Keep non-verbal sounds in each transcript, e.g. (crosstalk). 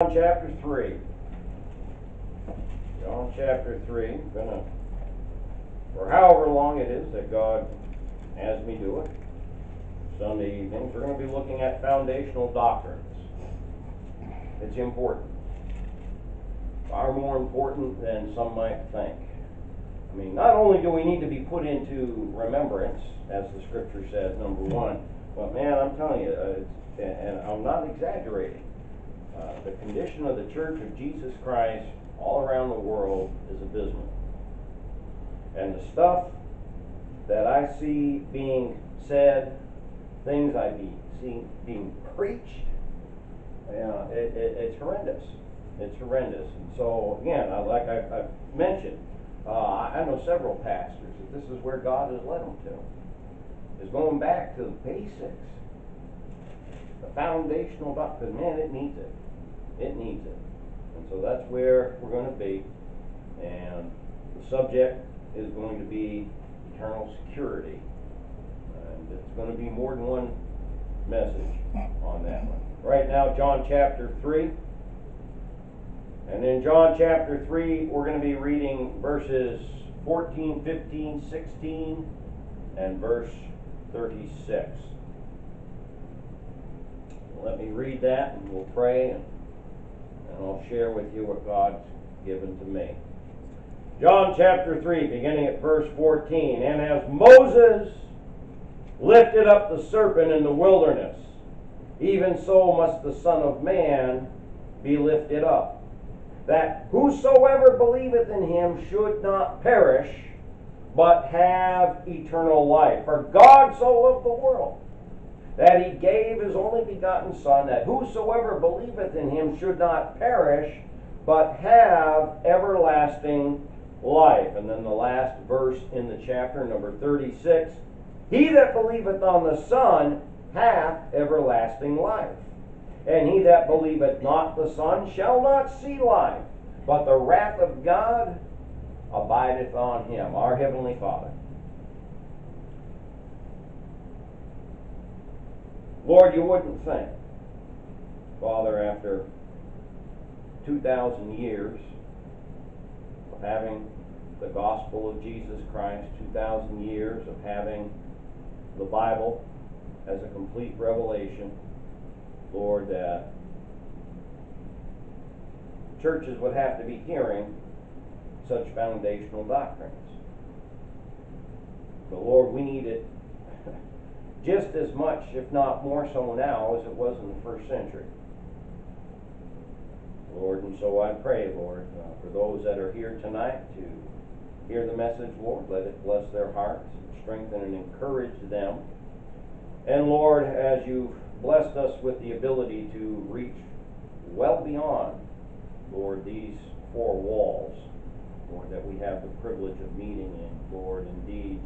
John chapter 3. John chapter 3. Gonna, for however long it is that God has me do it, Sunday evenings, we're going to be looking at foundational doctrines. It's important. Far more important than some might think. I mean, not only do we need to be put into remembrance, as the scripture says, number one, but man, I'm telling you, uh, and I'm not exaggerating. Uh, the condition of the Church of Jesus Christ all around the world is abysmal. And the stuff that I see being said, things I be, see being preached, yeah, it, it, it's horrendous. It's horrendous. And so, again, I, like I, I've mentioned, uh, I I know several pastors that this is where God has led them to, is going back to the basics, the foundational doctrine. Man, it needs it. It needs it. And so that's where we're going to be. And the subject is going to be eternal security. And it's going to be more than one message on that one. Right now, John chapter 3. And in John chapter 3, we're going to be reading verses 14, 15, 16, and verse 36. Let me read that and we'll pray and, and I'll share with you what God's given to me. John chapter 3, beginning at verse 14. And as Moses lifted up the serpent in the wilderness, even so must the Son of Man be lifted up, that whosoever believeth in him should not perish, but have eternal life. For God so loved the world that he gave his only begotten Son, that whosoever believeth in him should not perish, but have everlasting life. And then the last verse in the chapter, number 36 He that believeth on the Son hath everlasting life. And he that believeth not the Son shall not see life, but the wrath of God abideth on him. Our Heavenly Father. Lord, you wouldn't think, Father, after 2,000 years of having the gospel of Jesus Christ, 2,000 years of having the Bible as a complete revelation, Lord, that churches would have to be hearing such foundational doctrines. But Lord, we need it just as much, if not more so now, as it was in the first century. Lord, and so I pray, Lord, uh, for those that are here tonight to hear the message, Lord, let it bless their hearts, and strengthen and encourage them. And Lord, as you've blessed us with the ability to reach well beyond, Lord, these four walls, Lord, that we have the privilege of meeting in, Lord, indeed,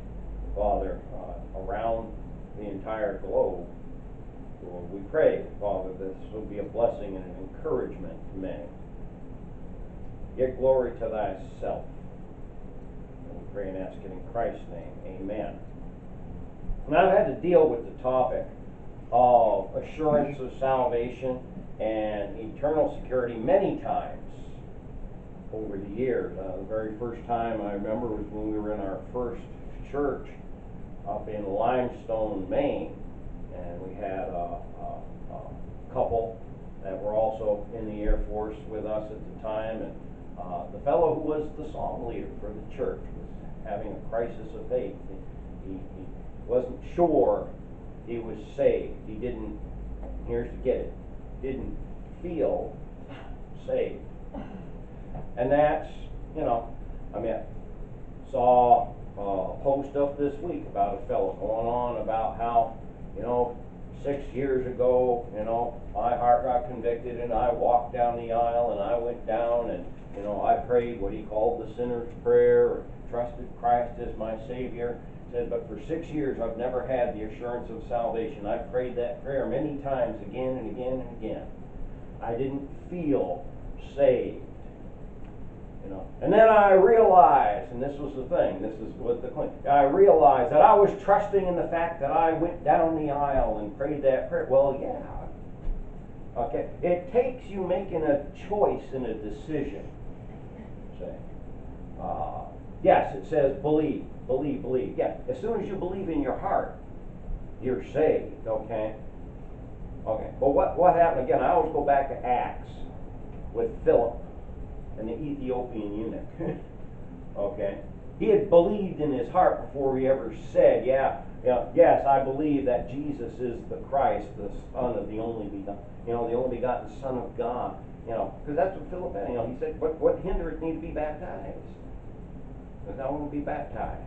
Father, uh, around the entire globe. Lord, we pray, Father, this will be a blessing and an encouragement to many. Get glory to thyself. And we pray and ask it in Christ's name. Amen. Now, I've had to deal with the topic of assurance of salvation and eternal security many times over the years. Uh, the very first time I remember was when we were in our first church up in Limestone, Maine, and we had a, a, a couple that were also in the Air Force with us at the time, and uh, the fellow who was the song leader for the church was having a crisis of faith. He, he, he wasn't sure he was saved. He didn't, here's to get it, didn't feel saved. And that's, you know, I mean, saw uh, post up this week about a fellow going on about how, you know, six years ago, you know, my heart got convicted and I walked down the aisle and I went down and, you know, I prayed what he called the sinner's prayer or trusted Christ as my Savior. Said, but for six years I've never had the assurance of salvation. I've prayed that prayer many times again and again and again. I didn't feel saved. And then I realized, and this was the thing, this is what the I realized that I was trusting in the fact that I went down the aisle and prayed that prayer. Well, yeah, Okay? It takes you making a choice and a decision. Say. Uh, yes, it says believe, believe, believe. Yeah, as soon as you believe in your heart, you're saved, okay? Okay, but what, what happened again? I always go back to Acts with Philip and the Ethiopian eunuch. (laughs) okay? He had believed in his heart before he ever said, yeah, yeah, yes, I believe that Jesus is the Christ, the Son of the only begotten, you know, the only begotten Son of God. You know, because that's what Philip. You know, he said, what, what hindereth me to be baptized? Because I want to be baptized.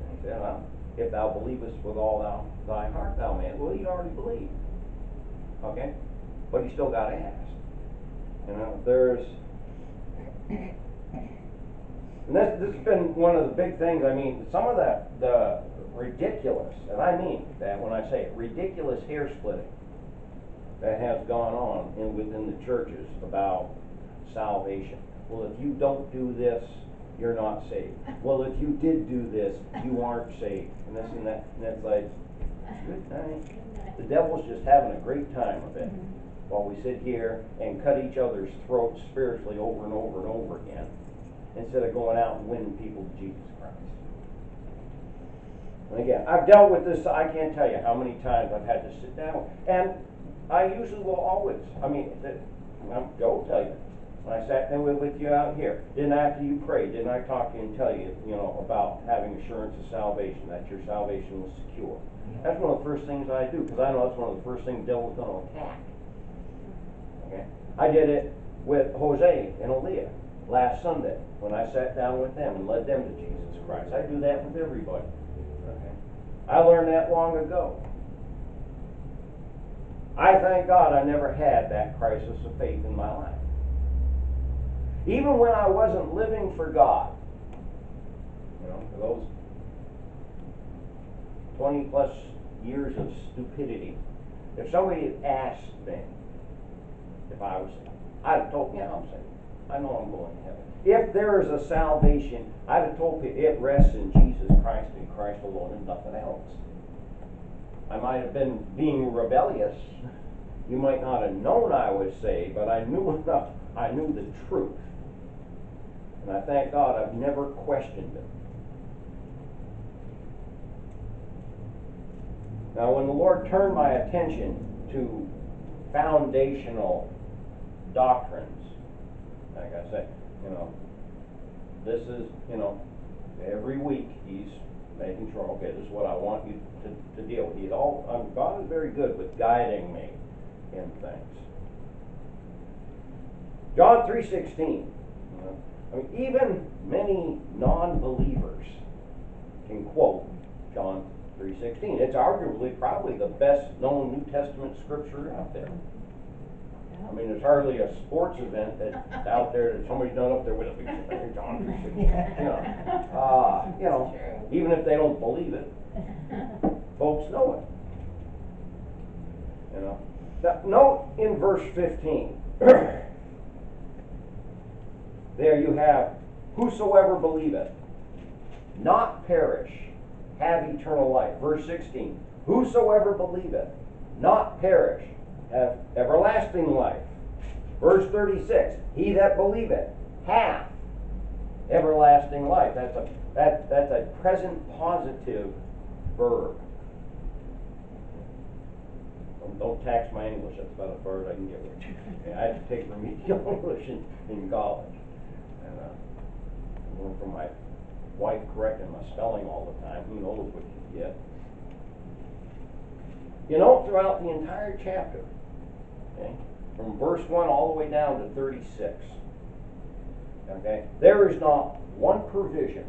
And he said, well, if thou believest with all thou, thy heart, thou man. Well, he already believed. Okay? But he still got asked. You know, there's. And this, has been one of the big things. I mean, some of the, the ridiculous, and I mean that when I say it, ridiculous hair splitting that has gone on in, within the churches about salvation. Well, if you don't do this, you're not saved. Well, if you did do this, you aren't saved. And this and that, and it's like, good night. The devil's just having a great time of it mm-hmm. While we sit here and cut each other's throats spiritually over and over and over again instead of going out and winning people to Jesus Christ. And again, I've dealt with this, I can't tell you how many times I've had to sit down, and I usually will always, I mean, I'm, Joe will tell you, when I sat down with, you out here, didn't I? after you prayed, didn't I talk to you and tell you, you know, about having assurance of salvation, that your salvation was secure? That's one of the first things I do, because I know that's one of the first things the devil's gonna attack. Okay? I did it with Jose and Aaliyah last Sunday, when I sat down with them and led them to Jesus Christ. I do that with everybody. Okay? I learned that long ago. I thank God I never had that crisis of faith in my life. Even when I wasn't living for God, you know, for those 20 plus years of stupidity, if somebody had asked me if I was, I'd have told, yeah, I'm saved. I know I'm going to heaven. If there is a salvation, I'd have told people it rests in Jesus Christ and Christ alone and nothing else. I might have been being rebellious. You might not have known I was saved, but I knew (laughs) enough. I knew the truth. And I thank God I've never questioned it. Now, when the Lord turned my attention to foundational doctrines, like I say, you know, this is, you know, every week he's making sure, okay, this is what I want you to, to deal with. He's all, um, God is very good with guiding me in things. John three sixteen. You know, I mean, even many non-believers can quote John three sixteen. It's arguably probably the best known New Testament scripture out there. I mean, there's hardly a sports event that's (laughs) out there that somebody's done up there with a big John (laughs) sixteen. (laughs) You know, uh, you know, even if they don't believe it, folks know it. You know. Now, note in verse fifteen. (clears throat) there you have, whosoever believeth, not perish, have eternal life. Verse 16, whosoever believeth, not perish, have everlasting life. Verse 36, he that believeth, hath everlasting life. That's a, that, that's a present positive verb. Don't, don't tax my English, that's about a as I can get with you. I had to take remedial (laughs) English in, in college. And, uh, I learned from my wife correcting my spelling all the time, who knows what you get. You know, throughout the entire chapter, okay, from verse one all the way down to thirty-six, okay, there is not one provision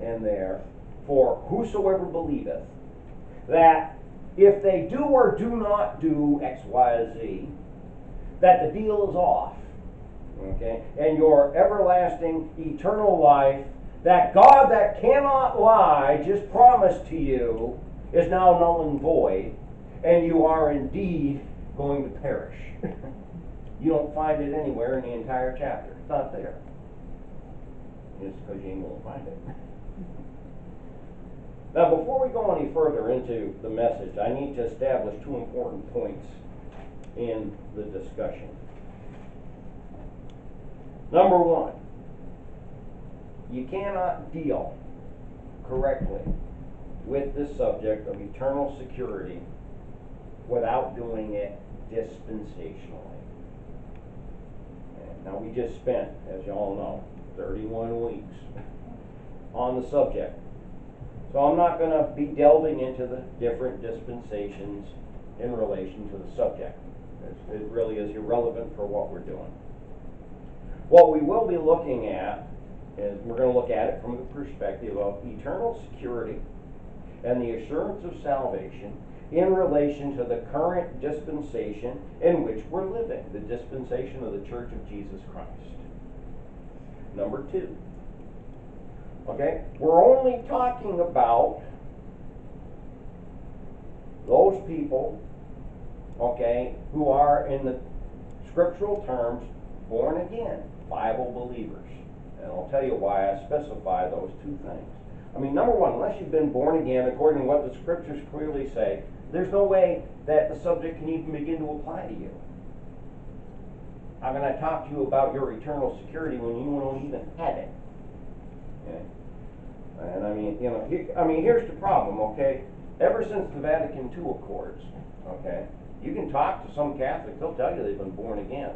in there for whosoever believeth that if they do or do not do X, Y, Z, that the deal is off. Okay? And your everlasting eternal life, that God that cannot lie just promised to you, is now null and void, and you are indeed going to perish. (laughs) you don't find it anywhere in the entire chapter. It's not there. Just because you ain't going to find it. Now, before we go any further into the message, I need to establish two important points in the discussion. Number one, you cannot deal correctly with this subject of eternal security without doing it dispensationally. Now, we just spent, as you all know, thirty-one weeks on the subject. So I'm not gonna be delving into the different dispensations in relation to the subject. It really is irrelevant for what we're doing. What we will be looking at is, we're gonna look at it from the perspective of eternal security and the assurance of salvation in relation to the current dispensation in which we're living, the dispensation of the Church of Jesus Christ. Number two. Okay, we're only talking about those people, okay, who are in the scriptural terms born again, Bible believers. And I'll tell you why I specify those two things. I mean, number one, unless you've been born again according to what the scriptures clearly say, there's no way that the subject can even begin to apply to you. How can I talk to you about your eternal security when you don't even have it? Okay? And I mean, you know, he- I mean, here's the problem, okay? Ever since the Vatican II Accords, okay, you can talk to some Catholics, they'll tell you they've been born again.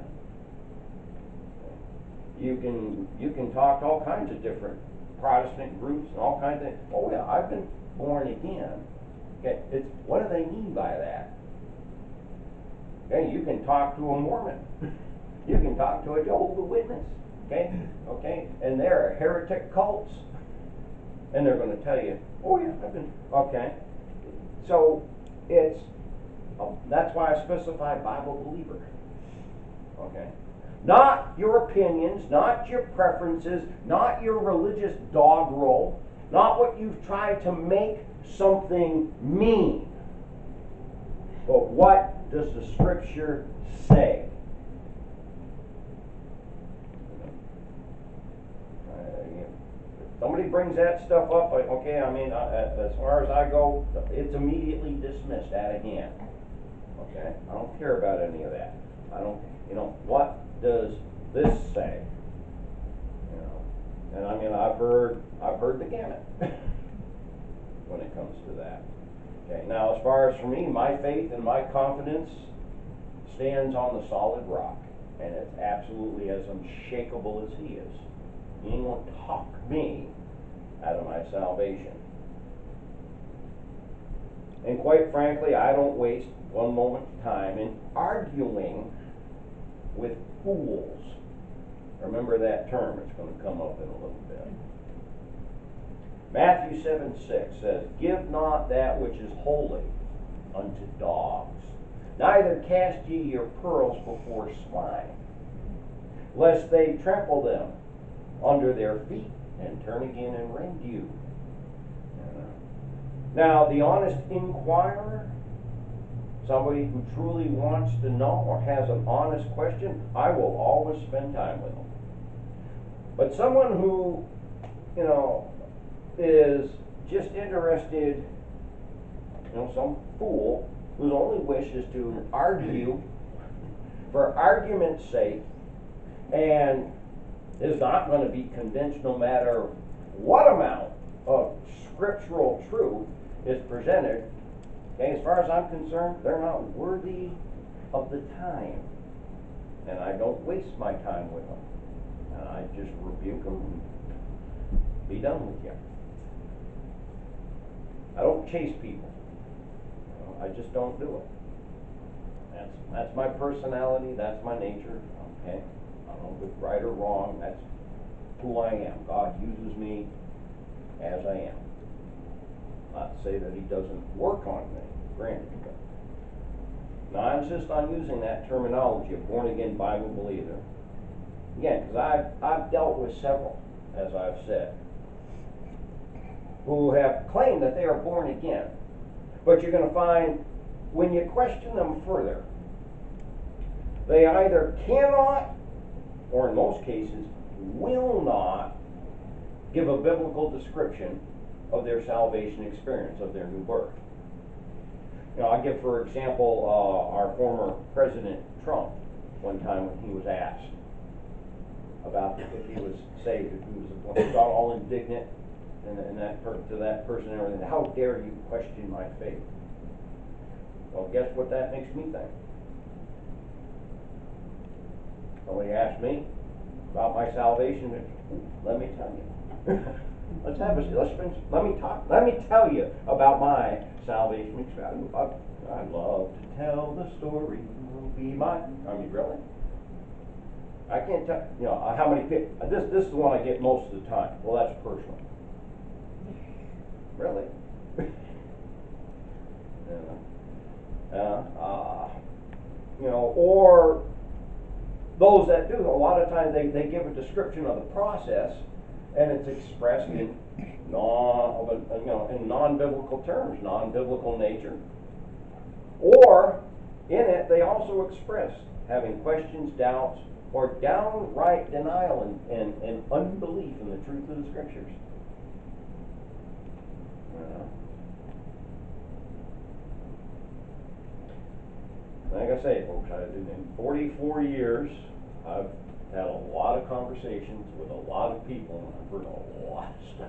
You can, you can talk to all kinds of different Protestant groups and all kinds of, oh yeah, I've been born again. Okay, it's, what do they mean by that? Okay, you can talk to a Mormon. You can talk to a Jehovah Witness, okay? Okay, and they're heretic cults. And they're gonna tell you, oh yeah, I've been, okay. So, it's, um, that's why I specify Bible believer. Okay? Not your opinions, not your preferences, not your religious dog roll, not what you've tried to make something mean. But what does the scripture say? Uh, Somebody brings that stuff up, okay, I mean, uh, as far as I go, it's immediately dismissed out of hand. Okay, I don't care about any of that. I don't, you know, what does this say? You know, and I mean, I've heard, I've heard the gamut (laughs) when it comes to that. Okay, now, as far as for me, my faith and my confidence stands on the solid rock, and it's absolutely as unshakable as he is. He gonna talk me out of my salvation. And quite frankly, I don't waste one moment of time in arguing with fools. Remember that term, it's gonna come up in a little bit. Matthew seven six says, Give not that which is holy unto dogs, neither cast ye your pearls before swine, lest they trample them under their feet and turn again and rend you. Now, the honest inquirer, somebody who truly wants to know or has an honest question, I will always spend time with them. But someone who, you know, is just interested, you know, some fool whose only wish is to argue for argument's sake and is not going to be convinced no matter what amount of scriptural truth is presented. Okay, as far as I'm concerned, they're not worthy of the time. And I don't waste my time with them. And I just rebuke them and be done with you. I don't chase people. I just don't do it. That's, that's my personality, that's my nature, okay? I don't know if it's right or wrong, that's who I am. God uses me as I am. Not to say that he doesn't work on me, granted. Now, I insist on using that terminology of born-again Bible believer. Again, because I've, I've dealt with several, as I've said, who have claimed that they are born again. But you're gonna find, when you question them further, they either cannot, or in most cases, will not give a biblical description of their salvation experience, of their new birth. you know, I give for example, uh, our former President Trump, one time when he was asked about if he was saved, if he was, a he got all indignant and, and that per, to that person and everything, how dare you question my faith? Well, guess what that makes me think? Somebody asked me about my salvation, let me tell you. (laughs) Let's have a, let's spend, let me talk, let me tell you about my salvation experience. I, I love to tell the story, be my, I mean, really? I can't tell, you know, how many people, this, this is the one I get most of the time. Well, that's personal. Really? Yeah. Uh, uh, you know, or those that do, a lot of times they, they give a description of the process and it's expressed in non, you know, in non-biblical terms, non-biblical nature. Or in it, they also express having questions, doubts, or downright denial and, and, and unbelief in the truth of the scriptures. Like I say, folks, I've been in 44 years, I've had a lot of conversations with a lot of people, and I've heard a lot of stuff.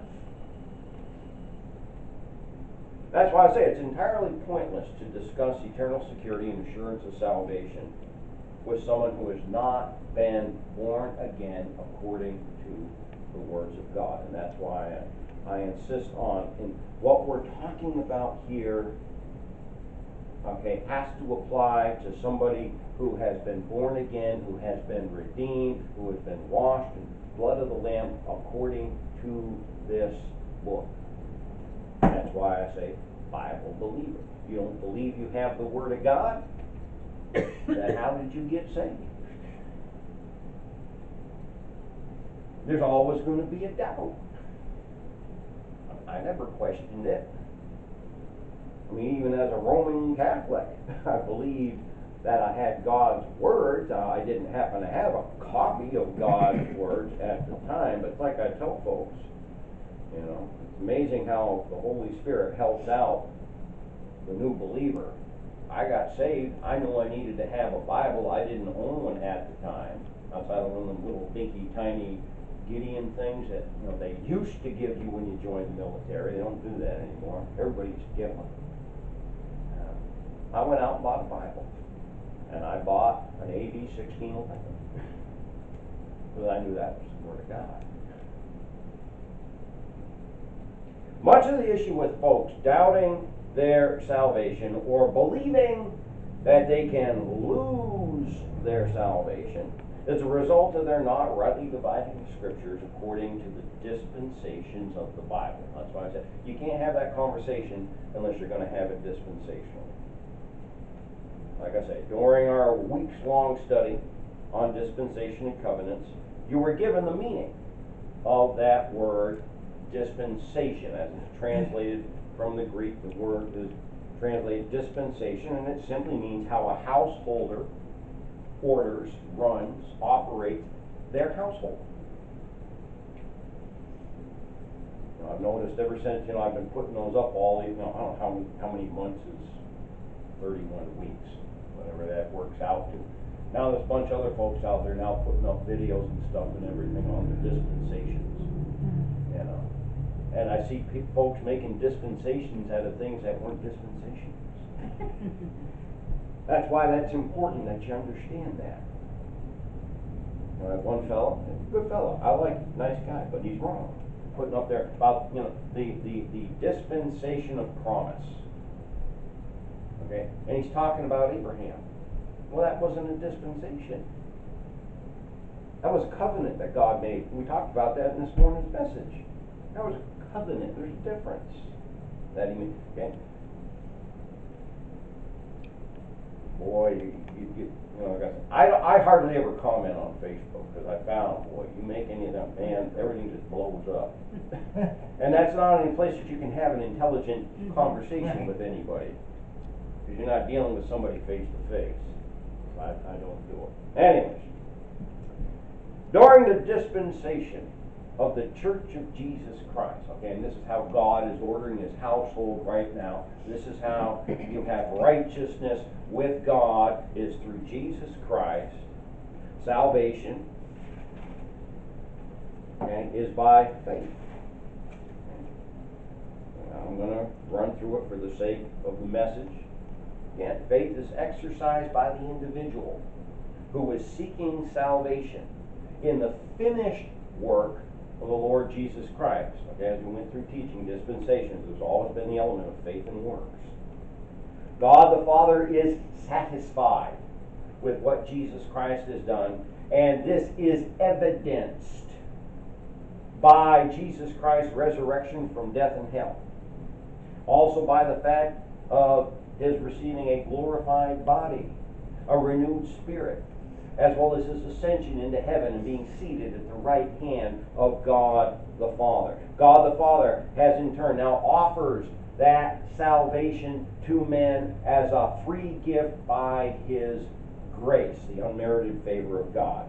That's why I say it's entirely pointless to discuss eternal security and assurance of salvation with someone who has not been born again according to the words of God. And that's why I, I insist on in what we're talking about here okay, has to apply to somebody who has been born again, who has been redeemed, who has been washed in the blood of the Lamb according to this book. That's why I say Bible believer. You don't believe you have the Word of God? then how did you get saved? There's always going to be a doubt. I never questioned it. I mean, even as a Roman Catholic, (laughs) I believed that I had God's words. Uh, I didn't happen to have a copy of God's (coughs) words at the time, but it's like I tell folks, you know, it's amazing how the Holy Spirit helps out the new believer. I got saved. I know I needed to have a Bible. I didn't own one at the time, outside of one of them little dinky, tiny Gideon things that you know they used to give you when you joined the military. They don't do that anymore. Everybody's getting one. Uh, I went out and bought a Bible. And I bought an AV 1611. Because I knew that was the Word of God. Much of the issue with folks doubting their salvation or believing that they can lose their salvation is a result of their not rightly dividing the scriptures according to the dispensations of the Bible. That's why I said you can't have that conversation unless you're going to have it dispensational like I say, during our weeks-long study on dispensation and covenants, you were given the meaning of that word dispensation, as it's translated from the Greek. The word is translated dispensation, and it simply means how a householder orders, runs, operates their household. You know, I've noticed ever since you know I've been putting those up all you know I don't know how many how many months is 31 weeks whatever that works out to. Now there's a bunch of other folks out there now putting up videos and stuff and everything on the dispensations, mm-hmm. you uh, know. And I see pe- folks making dispensations out of things that weren't dispensations. (laughs) That's why that's important that you understand that. One fellow, good fellow, I like, nice guy, but he's wrong. Putting up there about, you know, the, the, the dispensation of promise. Okay? And he's talking about Abraham. Well, that wasn't a dispensation. That was a covenant that God made. We talked about that in this morning's message. That was a covenant. There's a difference that he made. Okay? Boy, you, you get, you know, I, I, I hardly ever comment on Facebook because I found, boy, you make any of them, man, everything just blows up. (laughs) and that's not any place that you can have an intelligent mm-hmm. conversation with anybody because you're not dealing with somebody face to face. I, I don't do it. Anyways, during the dispensation of the church of Jesus Christ. Okay, and this is how God is ordering his household right now. This is how you have righteousness with God is through Jesus Christ. Salvation okay, is by faith. I'm going to run through it for the sake of the message. Again, faith is exercised by the individual who is seeking salvation in the finished work of the Lord Jesus Christ. Okay, as we went through teaching dispensations, there's always been the element of faith and works. God the Father is satisfied with what Jesus Christ has done, and this is evidenced by Jesus Christ's resurrection from death and hell. Also by the fact of his receiving a glorified body, a renewed spirit, as well as his ascension into heaven and being seated at the right hand of God the Father. God the Father has in turn now offers that salvation to men as a free gift by his grace, the unmerited favor of God.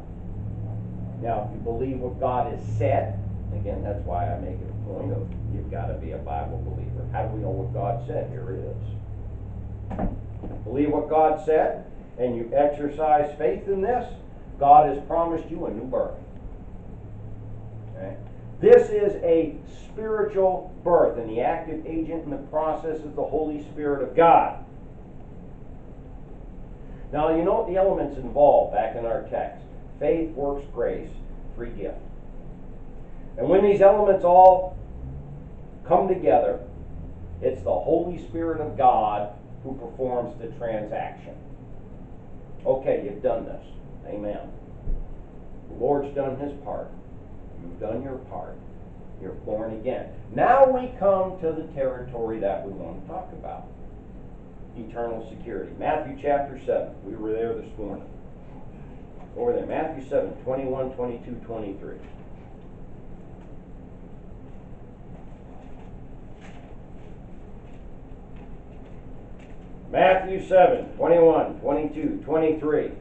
Now, if you believe what God has said, again, that's why I make it a point of you've got to be a Bible believer. How do we know what God said? Here it is. Believe what God said, and you exercise faith in this, God has promised you a new birth. Okay? This is a spiritual birth, and the active agent in the process is the Holy Spirit of God. Now, you know the elements involved back in our text faith, works, grace, free gift. And when these elements all come together, it's the Holy Spirit of God who performs the transaction. Okay, you've done this. Amen. The Lord's done his part. You've done your part. You're born again. Now we come to the territory that we want to talk about eternal security. Matthew chapter 7. We were there this morning. Over there. Matthew 7, 21, 22, 23. Matthew 7, 21, 22, 23.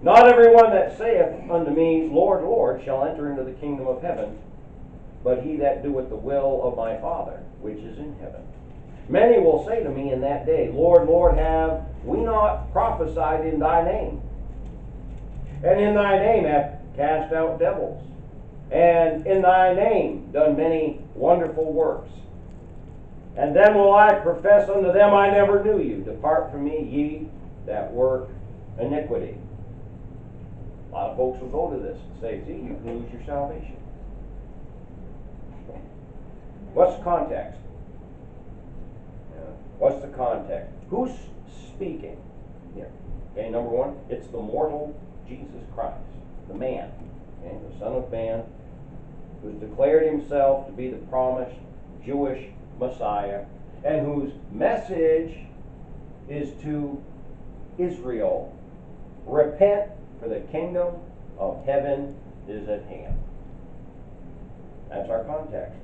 Not everyone that saith unto me, Lord, Lord, shall enter into the kingdom of heaven, but he that doeth the will of my Father, which is in heaven. Many will say to me in that day, Lord, Lord, have we not prophesied in thy name? And in thy name have cast out devils, and in thy name done many wonderful works. And then will I profess unto them, I never knew you. Depart from me, ye that work iniquity. A lot of folks will go to this and say, see, you can lose your salvation. What's the context? What's the context? Who's speaking here? Okay, number one, it's the mortal Jesus Christ, the man, okay, the Son of Man, who's declared himself to be the promised Jewish Messiah, and whose message is to Israel repent, for the kingdom of heaven is at hand. That's our context.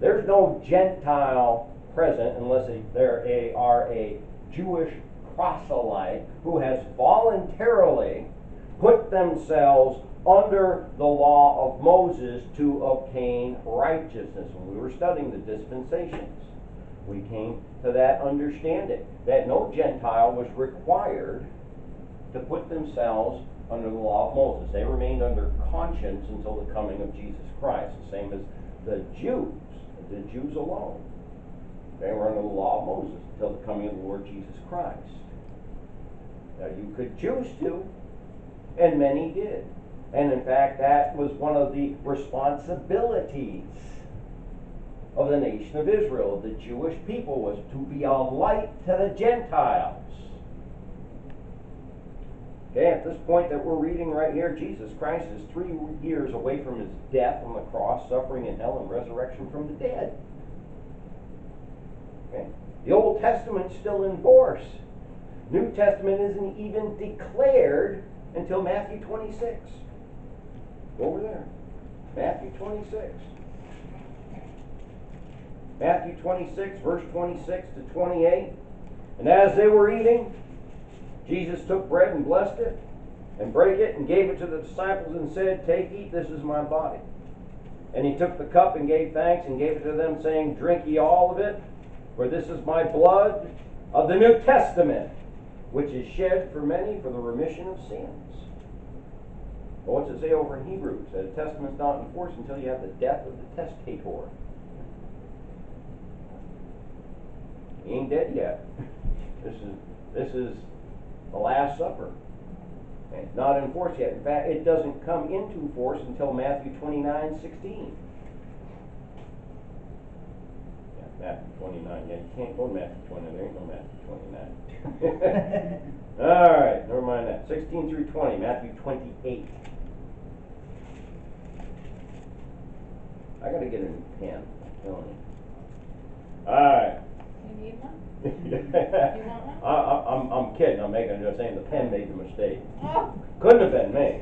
There's no Gentile present unless they are a Jewish proselyte who has voluntarily put themselves under the law of Moses to obtain righteousness. When we were studying the dispensations, we came to that understanding that no Gentile was required to put themselves under the law of Moses. They remained under conscience until the coming of Jesus Christ, the same as the Jews, the Jews alone. They were under the law of Moses until the coming of the Lord Jesus Christ. Now you could choose to, and many did. And in fact, that was one of the responsibilities of the nation of Israel, the Jewish people, was to be a light to the Gentiles. Okay, at this point that we're reading right here, Jesus Christ is three years away from his death on the cross, suffering in hell, and resurrection from the dead. Okay? The Old Testament's still in force. New Testament isn't even declared until Matthew 26. Over there. Matthew 26. Matthew 26, verse 26 to 28. And as they were eating, Jesus took bread and blessed it, and brake it, and gave it to the disciples, and said, Take, eat, this is my body. And he took the cup and gave thanks and gave it to them, saying, Drink ye all of it, for this is my blood of the New Testament, which is shed for many for the remission of sins. Well, what's it say over in Hebrews? That a testament's not enforced until you have the death of the testator. He ain't dead yet. This is this is the Last Supper. And it's not enforced yet. In fact, it doesn't come into force until Matthew 29, 16. Yeah, Matthew 29. Yeah, you can't go to Matthew 29. There ain't no Matthew 29. (laughs) All right, never mind that. 16 through 20, Matthew 28. I gotta get a new pen, I'm telling you. All right. You need one? (laughs) I, want one? I, I'm, I'm kidding, I'm making, I'm just saying the pen made the mistake. Oh, Couldn't have been me,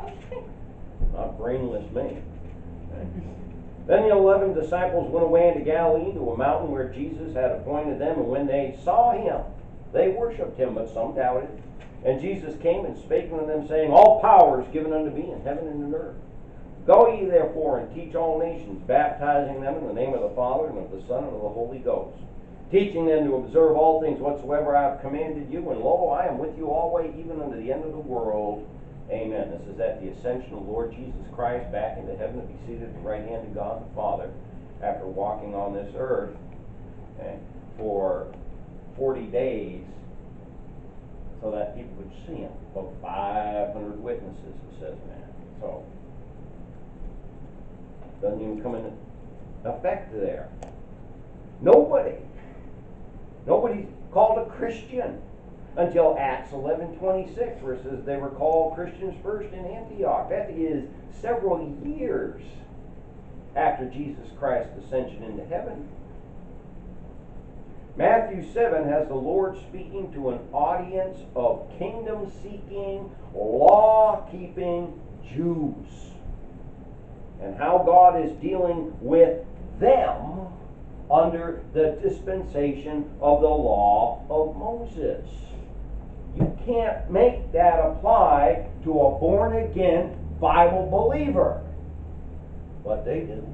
okay. not brainless me. Then the eleven disciples went away into Galilee to a mountain where Jesus had appointed them, and when they saw him, they worshipped him, but some doubted. And Jesus came and spake unto them, saying, All power is given unto me in heaven and in earth. Go ye therefore and teach all nations, baptizing them in the name of the Father and of the Son and of the Holy Ghost, teaching them to observe all things whatsoever I have commanded you, and lo, I am with you always, even unto the end of the world. Amen. This is at the ascension of Lord Jesus Christ back into heaven to be seated at the right hand of God the Father after walking on this earth eh, for 40 days so that people would see him. About 500 witnesses, it says, man. So, doesn't even come into effect there. Nobody, nobody's called a Christian until Acts 11:26, where it says they were called Christians first in Antioch. That is several years after Jesus Christ's ascension into heaven. Matthew 7 has the Lord speaking to an audience of kingdom seeking, law keeping Jews. And how God is dealing with them under the dispensation of the law of Moses. You can't make that apply to a born again Bible believer. But they do,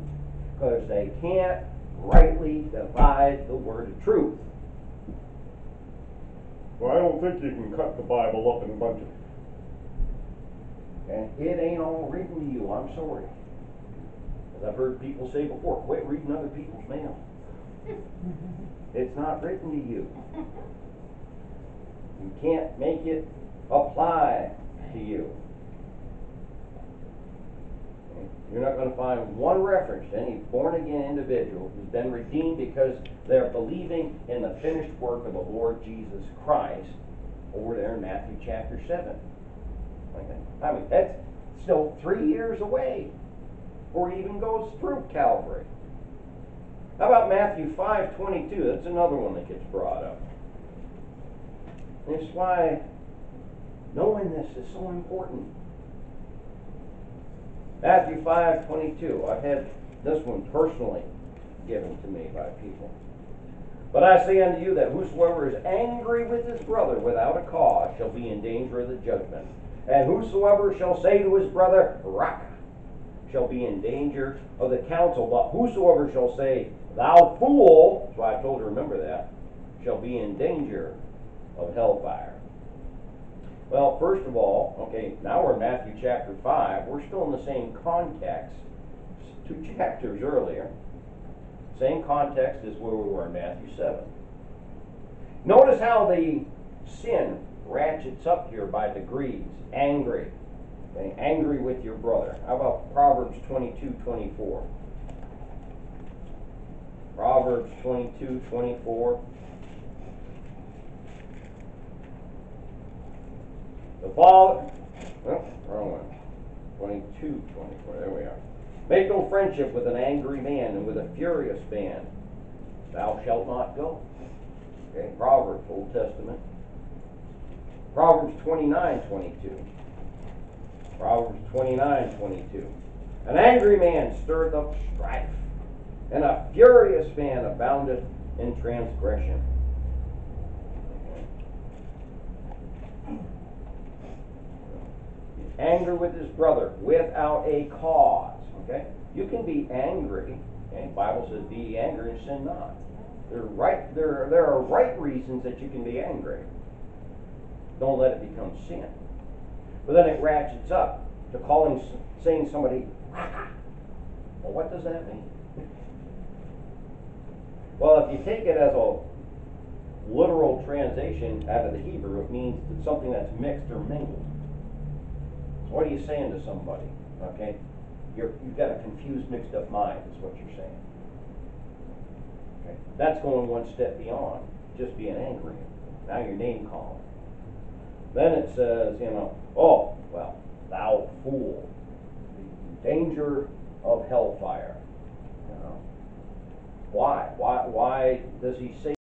because they can't rightly divide the word of truth. Well, I don't think you can cut the Bible up in a bunch of, And it ain't all written to you, I'm sorry. I've heard people say before, quit reading other people's mail. It's not written to you. You can't make it apply to you. You're not gonna find one reference to any born-again individual who's been redeemed because they're believing in the finished work of the Lord Jesus Christ over there in Matthew chapter seven. I mean, that's still three years away he even goes through Calvary. How about Matthew five twenty-two? That's another one that gets brought up. This is why knowing this is so important. Matthew five twenty-two. I've had this one personally given to me by people. But I say unto you that whosoever is angry with his brother without a cause shall be in danger of the judgment. And whosoever shall say to his brother, Raca, shall be in danger of the council. But whosoever shall say, Thou fool, why I told you remember that, shall be in danger of hellfire. Well, first of all, okay, now we're in Matthew chapter 5. We're still in the same context, two chapters earlier. Same context as where we were in Matthew 7. Notice how the sin ratchets up here by degrees. Angry. Okay, angry with your brother. How about Proverbs 22 24? Proverbs 22 24. The father, well, oh, wrong one. 22 24. There we are. Make no friendship with an angry man and with a furious man. Thou shalt not go. Okay, Proverbs, Old Testament. Proverbs 29 22. Proverbs 29 22. An angry man stirreth up strife, and a furious man aboundeth in transgression. anger with his brother without a cause, okay? You can be angry, okay? Bible says be angry and sin not. There are right, there, there are right reasons that you can be angry. Don't let it become sin. But then it ratchets up to calling, saying somebody, well, what does that mean? Well, if you take it as a literal translation out of the Hebrew, it means that something that's mixed or mingled. So what are you saying to somebody, okay? You're, you've got a confused, mixed up mind, is what you're saying. Okay? That's going one step beyond just being angry. Now you're name calling. Then it says, you know, oh, well, thou fool, the danger of hellfire. You know? Why? Why, why does he say